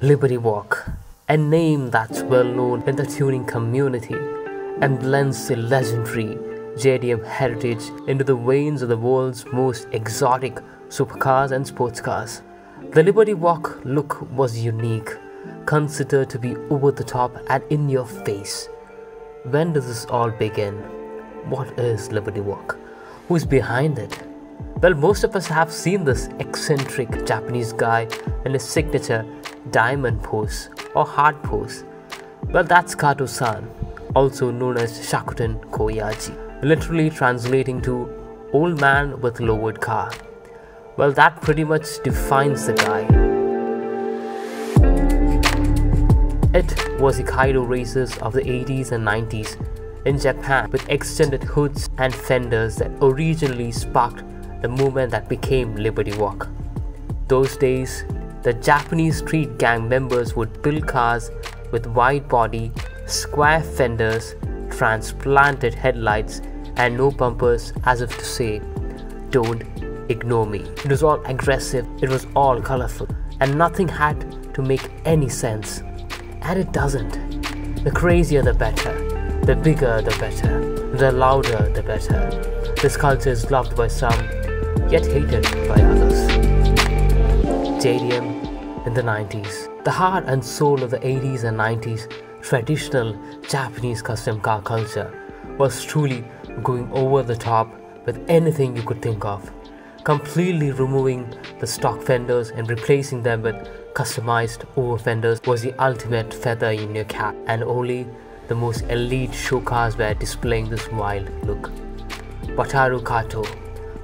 Liberty Walk, a name that's well known in the tuning community and blends the legendary JDM heritage into the veins of the world's most exotic supercars and sports cars. The Liberty Walk look was unique, considered to be over the top and in your face. When does this all begin? What is Liberty Walk? Who's behind it? Well, most of us have seen this eccentric Japanese guy in his signature diamond pose or heart pose. Well, that's Kato san, also known as Shakotan Koyaji, literally translating to old man with lowered car. Well, that pretty much defines the guy. It was the Kaido races of the 80s and 90s in Japan with extended hoods and fenders that originally sparked the movement that became Liberty Walk. Those days, the Japanese street gang members would build cars with wide body, square fenders, transplanted headlights, and no bumpers as if to say, Don't ignore me. It was all aggressive, it was all colorful, and nothing had to make any sense. And it doesn't. The crazier the better, the bigger the better, the louder the better. This culture is loved by some, yet hated by others. JDM in the 90s. The heart and soul of the 80s and 90s traditional Japanese custom car culture was truly going over the top with anything you could think of, completely removing the stock fenders and replacing them with customized over fenders was the ultimate feather in your cap, and only the most elite show cars were displaying this wild look. Wataru Kato,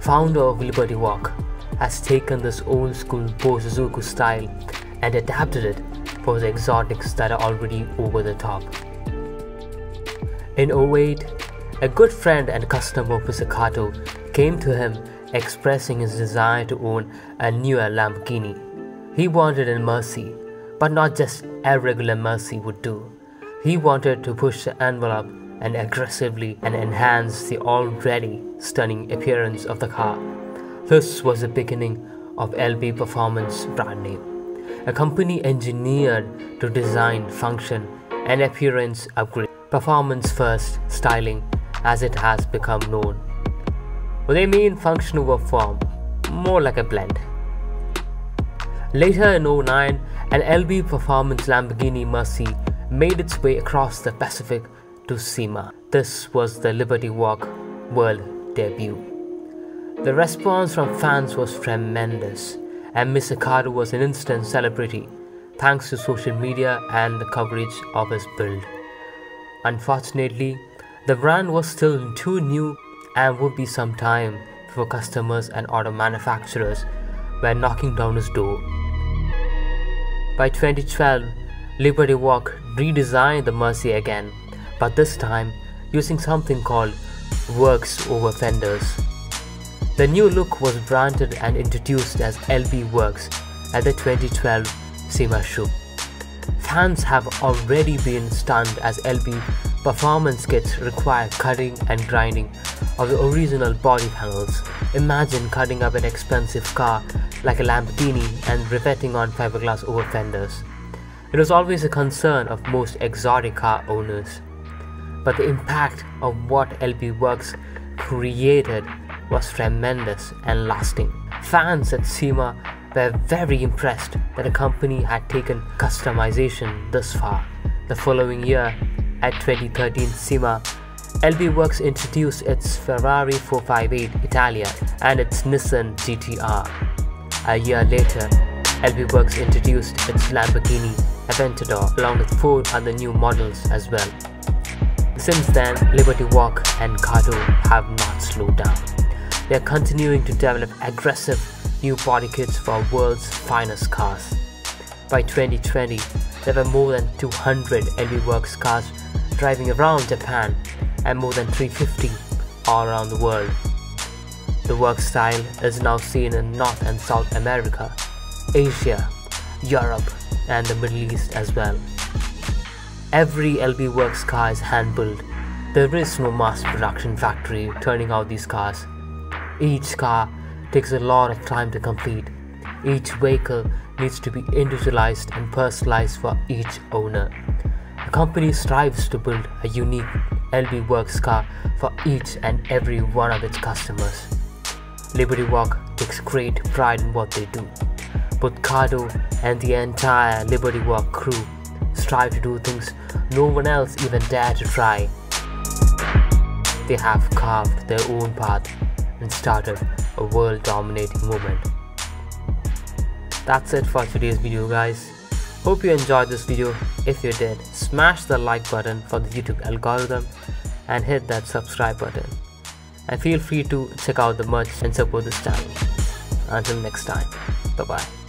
founder of Liberty Walk, has taken this old school Bosozoku style and adapted it for the exotics that are already over the top. In 08, a good friend and customer of. Kato came to him expressing his desire to own a newer Lamborghini. He wanted a Murci, but not just a regular Murci would do. He wanted to push the envelope and aggressively and enhance the already stunning appearance of the car. This was the beginning of LB Performance brand name, a company engineered to design, function, and appearance upgrade performance first styling as it has become known. What they mean function over form, more like a blend. Later in 09, an LB Performance Lamborghini Murci made its way across the Pacific to SEMA. This was the Liberty Walk world debut. The response from fans was tremendous, and Mr. Kato was an instant celebrity thanks to social media and the coverage of his build. Unfortunately, the brand was still too new and would be some time before customers and auto manufacturers were knocking down his door. By 2012, Liberty Walk redesigned the Murci again, but this time using something called Works over fenders. The new look was branded and introduced as LB Works at the 2012 SEMA show. Fans have already been stunned as LB performance kits require cutting and grinding of the original body panels. Imagine cutting up an expensive car like a Lamborghini and riveting on fiberglass over fenders. It was always a concern of most exotic car owners. But the impact of what LB Works created was tremendous and lasting. Fans at SEMA were very impressed that the company had taken customization this far. The following year, at 2013 SEMA, LB Works introduced its Ferrari 458 Italia and its Nissan GTR. A year later, LB Works introduced its Lamborghini Aventador along with four other new models as well. Since then, Liberty Walk and Kato have not slowed down. They are continuing to develop aggressive new body kits for world's finest cars. By 2020, there were more than 200 LB Works cars driving around Japan and more than 350 all around the world. The work style is now seen in North and South America, Asia, Europe, and the Middle East as well. Every LB Works car is hand built. There is no mass production factory turning out these cars. Each car takes a lot of time to complete, Each vehicle needs to be individualized and personalized for each owner. The company strives to build a unique LB Works car for each and every one of its customers. Liberty Walk takes great pride in what they do. Both Kato and the entire Liberty Walk crew strive to do things no one else even dare to try. They have carved their own path and started a world dominating movement. That's it for today's video guys. Hope you enjoyed this video. If you did, smash the like button for the YouTube algorithm and hit that subscribe button. And feel free to check out the merch and support this channel. Until next time, bye bye.